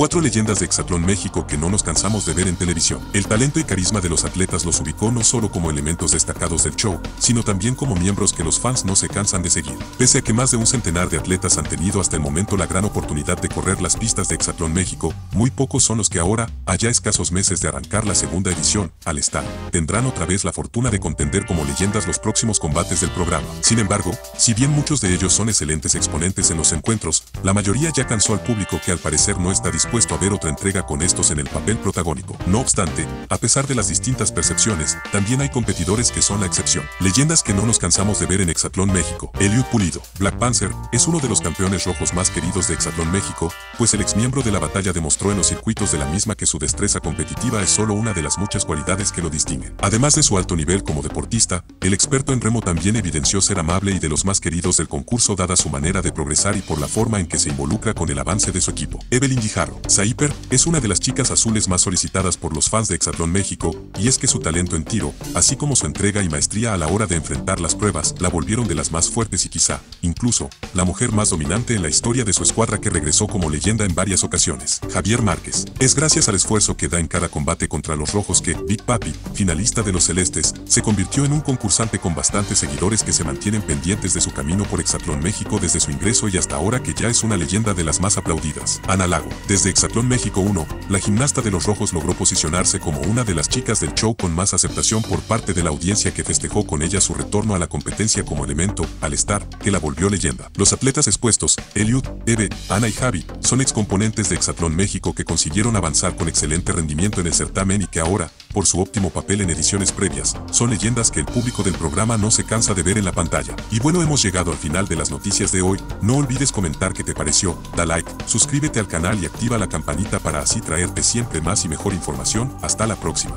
Cuatro leyendas de Hexatlón México que no nos cansamos de ver en televisión. El talento y carisma de los atletas los ubicó no solo como elementos destacados del show, sino también como miembros que los fans no se cansan de seguir. Pese a que más de un centenar de atletas han tenido hasta el momento la gran oportunidad de correr las pistas de Hexatlón México, muy pocos son los que ahora, allá escasos meses de arrancar la segunda edición, al estar, tendrán otra vez la fortuna de contender como leyendas los próximos combates del programa. Sin embargo, si bien muchos de ellos son excelentes exponentes en los encuentros, la mayoría ya cansó al público que al parecer no está dispuesto a ver otra entrega con estos en el papel protagónico. No obstante, a pesar de las distintas percepciones, también hay competidores que son la excepción. Leyendas que no nos cansamos de ver en Hexatlón México. Eliud Pulido, Black Panther, es uno de los campeones rojos más queridos de Hexatlón México, pues el exmiembro de la batalla demostró en los circuitos de la misma que su destreza competitiva es solo una de las muchas cualidades que lo distinguen. Además de su alto nivel como deportista, el experto en remo también evidenció ser amable y de los más queridos del concurso dada su manera de progresar y por la forma en que se involucra con el avance de su equipo. Evelyn Guijarro, Saiper es una de las chicas azules más solicitadas por los fans de Hexatlón México, y es que su talento en tiro, así como su entrega y maestría a la hora de enfrentar las pruebas, la volvieron de las más fuertes y quizá, incluso, la mujer más dominante en la historia de su escuadra que regresó como leyenda en varias ocasiones. Javier Márquez. Es gracias al esfuerzo que da en cada combate contra los rojos que Big Papi, finalista de los celestes, se convirtió en un concursante con bastantes seguidores que se mantienen pendientes de su camino por Hexatlón México desde su ingreso y hasta ahora que ya es una leyenda de las más aplaudidas. Ana Lago. Desde Hexatlón México 1, la gimnasta de los Rojos logró posicionarse como una de las chicas del show con más aceptación por parte de la audiencia que festejó con ella su retorno a la competencia como elemento, al estar, que la volvió leyenda. Los atletas expuestos, Eliud, Eve, Ana y Javi, son excomponentes de Hexatlón México que consiguieron avanzar con excelente rendimiento en el certamen y que ahora, por su óptimo papel en ediciones previas, son leyendas que el público del programa no se cansa de ver en la pantalla. Y bueno, hemos llegado al final de las noticias de hoy, no olvides comentar qué te pareció, da like, suscríbete al canal y activa la campanita para así traerte siempre más y mejor información. Hasta la próxima.